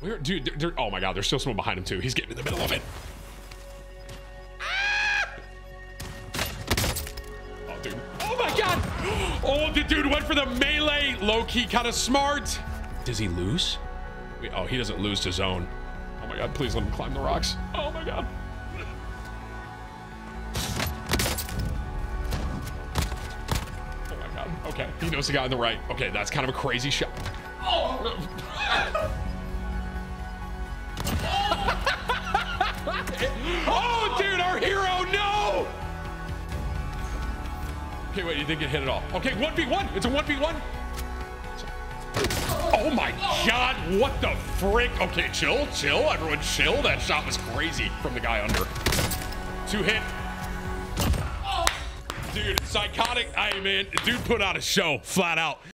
Where, dude? There, there- oh my God, there's still someone behind him too. He's getting in the middle of it. Ah! Oh, dude. Oh my God. Oh, the dude went for the melee. Low key, kind of smart. Does he lose? Wait, oh, he doesn't lose to zone. Oh my God, please let him climb the rocks. Oh my God. Oh my God. Okay, he knows the guy on the right. Okay, that's kind of a crazy shot. Oh. Oh, dude, our hero, no! Okay, wait, you didn't get hit at all. Okay, 1v1. It's a 1v1. Oh my god, what the frick? Okay, chill, chill. Everyone chill. That shot was crazy from the guy under. Two hit. Dude, psychotic. I man, dude put on a show, flat out.